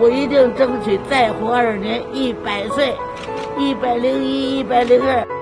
我一定争取再活二十年一百岁一百零一一百零二。